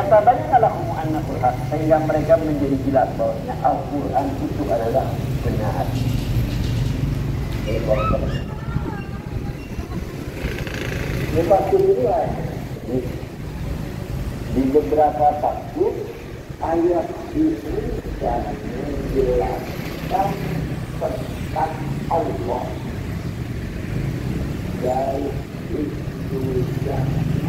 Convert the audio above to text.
Fatabayyana lahum annahu Quran sehingga mereka menjadi jelas bahwasanya Al-Qur'an itu adalah benar. Ini waktu Ini. Di beberapa waktu ayat ini dan menjelaskan tentang Allah dari itu yang